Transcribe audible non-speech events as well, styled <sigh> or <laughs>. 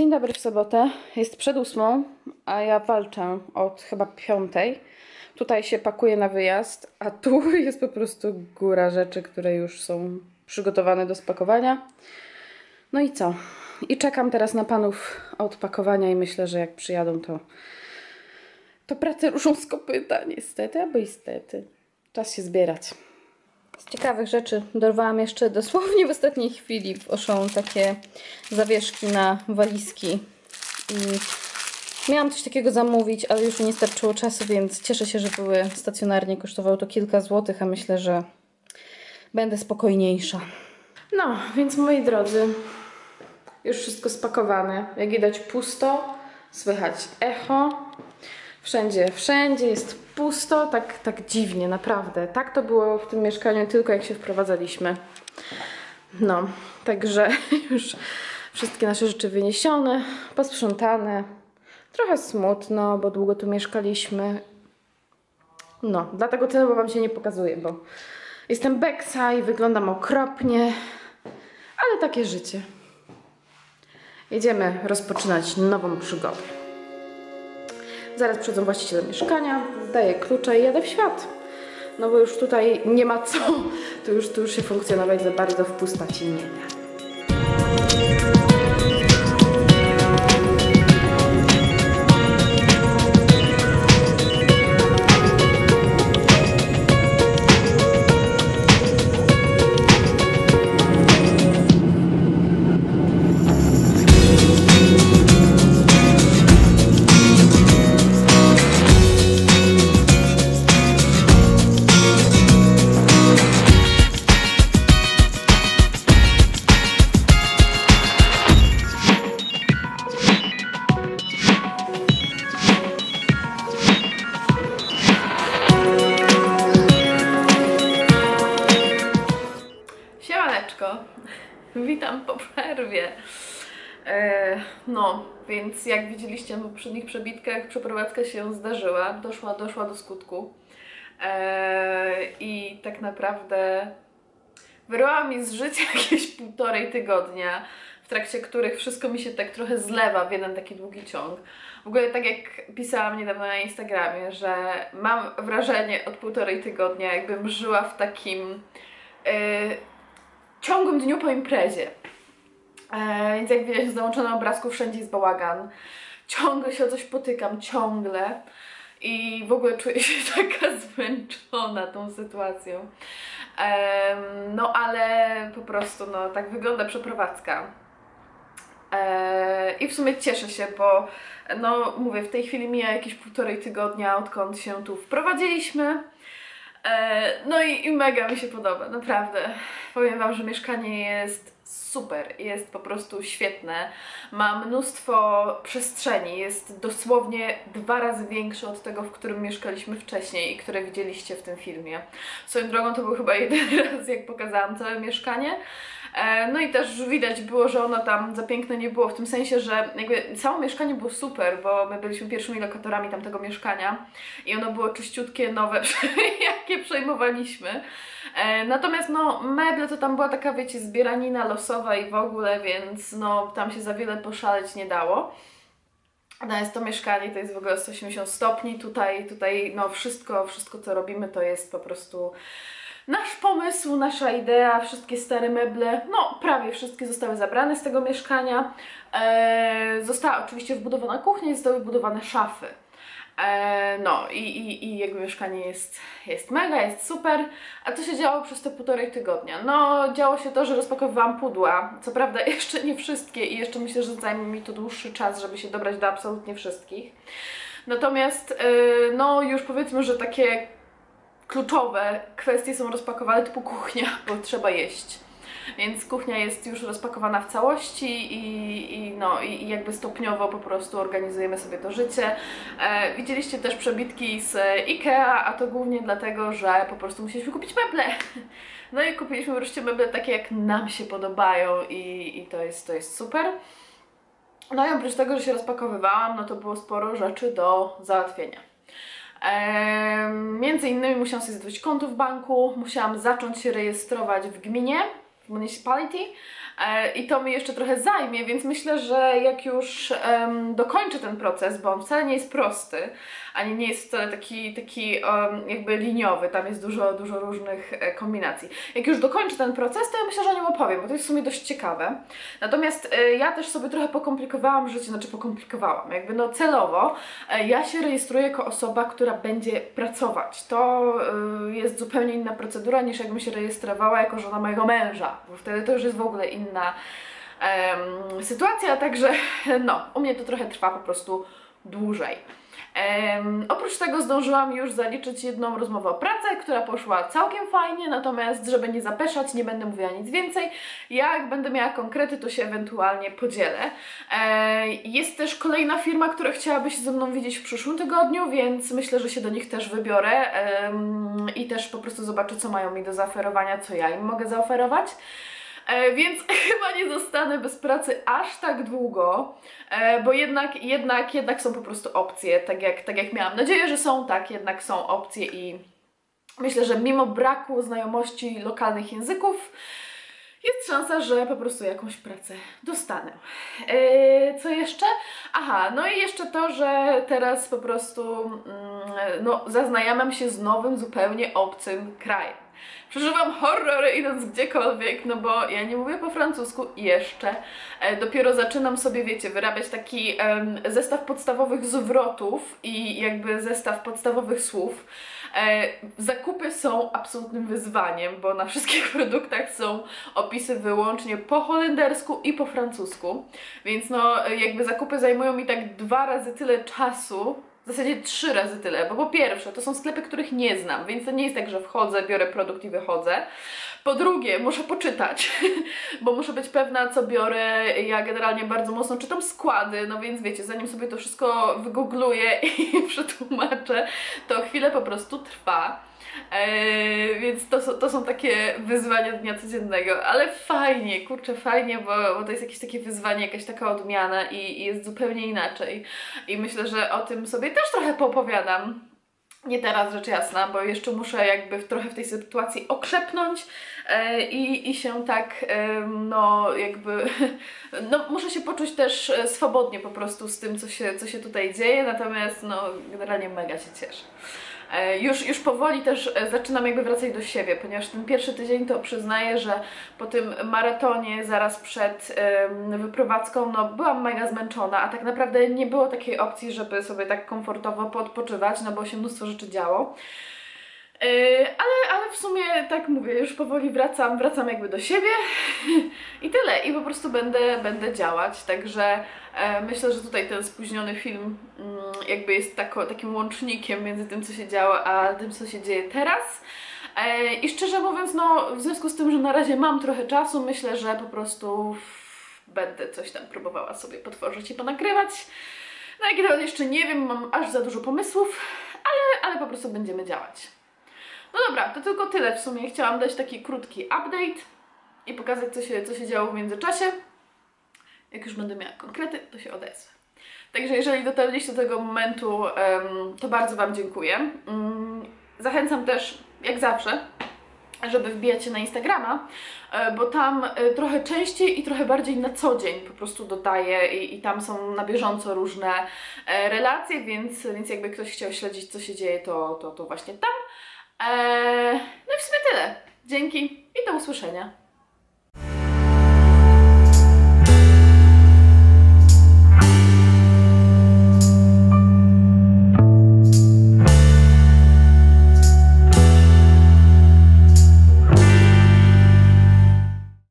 Dzień dobry w sobotę. Jest przed ósmą, a ja walczę od chyba piątej. Tutaj się pakuję na wyjazd, a tu <laughs> jest po prostu góra rzeczy, które już są przygotowane do spakowania. No i co? I czekam teraz na panów od pakowania i myślę, że jak przyjadą, to to prace ruszą z kopyta, niestety, albo istety. Czas się zbierać. Z ciekawych rzeczy dorwałam jeszcze <laughs> dosłownie w ostatniej chwili w Oszą takie zawieszki na walizki. I miałam coś takiego zamówić, ale już mi nie starczyło czasu, więc cieszę się, że były stacjonarnie. Kosztowało to kilka złotych, a myślę, że będę spokojniejsza. No, więc moi drodzy, już wszystko spakowane. Jak widać pusto, słychać echo. Wszędzie, wszędzie jest pusto, tak, tak dziwnie, naprawdę. Tak to było w tym mieszkaniu tylko jak się wprowadzaliśmy. No, także <laughs> już wszystkie nasze rzeczy wyniesione, posprzątane. Trochę smutno, bo długo tu mieszkaliśmy. No, dlatego celowo Wam się nie pokazuję, bo jestem beksa i wyglądam okropnie, ale takie życie. Jedziemy rozpoczynać nową przygodę. Zaraz przyjdą właściciele mieszkania, daję klucze i jadę w świat. No bo już tutaj nie ma co, tu już, tu już się funkcjonować za bardzo w pustaci nie da. Przerwie. E, no, więc jak widzieliście w poprzednich przebitkach, przeprowadzka się zdarzyła, doszła, doszła do skutku. E, I tak naprawdę wyrwała mi z życia <laughs> jakieś półtorej tygodnia, w trakcie których wszystko mi się tak trochę zlewa w jeden taki długi ciąg. W ogóle tak jak pisałam niedawno na Instagramie, że mam wrażenie od półtorej tygodnia, jakbym żyła w takim e, ciągłym dniu po imprezie. E, więc jak widać z załączonym obrazku wszędzie jest bałagan. Ciągle się o coś potykam, ciągle. I w ogóle czuję się <laughs> taka zmęczona tą sytuacją. No ale po prostu no tak wygląda przeprowadzka. E, I w sumie cieszę się, bo no mówię, w tej chwili mija jakieś półtorej tygodnia, odkąd się tu wprowadziliśmy. E, No i, i mega mi się podoba, naprawdę. Powiem Wam, że mieszkanie jest super, jest po prostu świetne. Ma mnóstwo przestrzeni, jest dosłownie dwa razy większe od tego, w którym mieszkaliśmy wcześniej i które widzieliście w tym filmie. Swoją drogą to był chyba <laughs> jedyny raz, jak pokazałam całe mieszkanie. E, No i też widać było, że ono tam za piękne nie było, w tym sensie, że jakby całe mieszkanie było super, bo my byliśmy pierwszymi lokatorami tamtego mieszkania i ono było czyściutkie, nowe, <laughs> jakie przejmowaliśmy. E, Natomiast no meble to tam była taka, wiecie, zbieranina losowa i w ogóle, więc no tam się za wiele poszaleć nie dało. Natomiast to mieszkanie to jest w ogóle 180 stopni, tutaj, tutaj no wszystko, wszystko co robimy to jest po prostu nasz pomysł, nasza idea, wszystkie stare meble, no prawie wszystkie zostały zabrane z tego mieszkania. Eee, została oczywiście wbudowana kuchnia i zostały wbudowane szafy. Eee, no i, i, i jakby mieszkanie jest, jest mega, jest super. A co się działo przez te półtorej tygodnia? No działo się to, że rozpakowywałam pudła. Co prawda <laughs> jeszcze nie wszystkie i jeszcze myślę, że zajmie mi to dłuższy czas, żeby się dobrać do absolutnie wszystkich. Natomiast yy, no już powiedzmy, że takie kluczowe kwestie są rozpakowane typu kuchnia, bo trzeba jeść. Więc kuchnia jest już rozpakowana w całości i, i, no, i, jakby stopniowo po prostu organizujemy sobie to życie. E, widzieliście też przebitki z Ikea, a to głównie dlatego, że po prostu musieliśmy kupić meble. <laughs> No i kupiliśmy wreszcie meble takie, jak nam się podobają i, i to, jest, to jest super. No i oprócz tego, że się rozpakowywałam, no to było sporo rzeczy do załatwienia. Ehm, między innymi musiałam sobie zrobić konto w banku, musiałam zacząć się rejestrować w gminie, municipality. e, i to mi jeszcze trochę zajmie, więc myślę, że jak już em, dokończę ten proces, bo on wcale nie jest prosty, ani nie jest taki, taki em, jakby liniowy, tam jest dużo, dużo różnych e, kombinacji. Jak już dokończę ten proces, to ja myślę, że o nim opowiem, bo to jest w sumie dość ciekawe. Natomiast e, ja też sobie trochę pokomplikowałam życie, znaczy pokomplikowałam, jakby no celowo. E, ja się rejestruję jako osoba, która będzie pracować. To e, jest zupełnie inna procedura niż jakbym się rejestrowała jako żona mojego męża, bo wtedy to już jest w ogóle inna em, sytuacja, także <laughs> no, u mnie to trochę trwa po prostu dłużej. Em, oprócz tego zdążyłam już zaliczyć jedną rozmowę o pracę, która poszła całkiem fajnie, natomiast żeby nie zapeszać, nie będę mówiła nic więcej. Jak będę miała konkrety, to się ewentualnie podzielę. E, jest też kolejna firma, która chciałaby się ze mną widzieć w przyszłym tygodniu, więc myślę, że się do nich też wybiorę i też po prostu zobaczę, co mają mi do zaoferowania, co ja im mogę zaoferować. E, więc <laughs> chyba nie zostanę bez pracy aż tak długo, e, bo jednak, jednak, jednak są po prostu opcje, tak jak, tak jak miałam nadzieję, że są, tak jednak są opcje i myślę, że mimo braku znajomości lokalnych języków, jest szansa, że po prostu jakąś pracę dostanę. E, co jeszcze? Aha, no i jeszcze to, że teraz po prostu mm, no, zaznajamiam się z nowym, zupełnie obcym krajem. Przeżywam horrory idąc gdziekolwiek, no bo ja nie mówię po francusku jeszcze. E, dopiero zaczynam sobie, wiecie, wyrabiać taki zestaw podstawowych zwrotów i jakby zestaw podstawowych słów. E, zakupy są absolutnym wyzwaniem, bo na wszystkich <laughs> produktach są opisy wyłącznie po holendersku i po francusku. Więc no, jakby zakupy zajmują mi tak dwa razy tyle czasu, w zasadzie trzy razy tyle, bo po pierwsze, to są sklepy, których nie znam, więc to nie jest tak, że wchodzę, biorę produkt i wychodzę. Po drugie, muszę poczytać, <laughs> bo muszę być pewna, co biorę. Ja generalnie bardzo mocno czytam składy, no więc wiecie, zanim sobie to wszystko wygoogluję <laughs> i przetłumaczę, to chwilę po prostu trwa. Eee, więc to, są- to są takie wyzwania dnia codziennego, ale fajnie, kurczę, fajnie, bo, bo to jest jakieś takie wyzwanie, jakaś taka odmiana i, i jest zupełnie inaczej. I myślę, że o tym sobie też trochę poopowiadam. Nie teraz, rzecz jasna, bo jeszcze muszę jakby w, trochę w tej sytuacji okrzepnąć e, i, i się tak, em, no jakby, <laughs> no muszę się poczuć też e, swobodnie po prostu z tym, co się, co się tutaj dzieje, natomiast no generalnie mega się cieszę. E, Już, już powoli też e, zaczynam jakby wracać do siebie, ponieważ ten pierwszy tydzień to przyznaję, że po tym maratonie zaraz przed wyprowadzką, no byłam mega zmęczona, a tak naprawdę nie było takiej opcji, żeby sobie tak komfortowo podpoczywać, no bo się mnóstwo rzeczy działo. E, Ale, ale w sumie tak mówię, już powoli wracam, wracam jakby do siebie <laughs> i tyle. I po prostu będę, będę działać. Także e, myślę, że tutaj ten spóźniony film mm, jakby jest tako, takim łącznikiem między tym, co się działo, a tym, co się dzieje teraz. E, I szczerze mówiąc, no w związku z tym, że na razie mam trochę czasu, myślę, że po prostu będę coś tam próbowała sobie potworzyć i ponagrywać. Na jaki temat jeszcze nie wiem, mam aż za dużo pomysłów, ale, ale po prostu będziemy działać. No dobra, to tylko tyle w sumie. Chciałam dać taki krótki update i pokazać, co się, co się działo w międzyczasie. Jak już będę miała konkrety, to się odezwę. Także jeżeli dotarliście do tego momentu, to bardzo Wam dziękuję. Mm, Zachęcam też, jak zawsze, żeby wbijać się na Instagrama, e, bo tam e, trochę częściej i trochę bardziej na co dzień po prostu dodaję i, i tam są na bieżąco różne e, relacje, więc, więc jakby ktoś chciał śledzić, co się dzieje, to, to, to właśnie tam. E, No i w sumie tyle. Dzięki i do usłyszenia.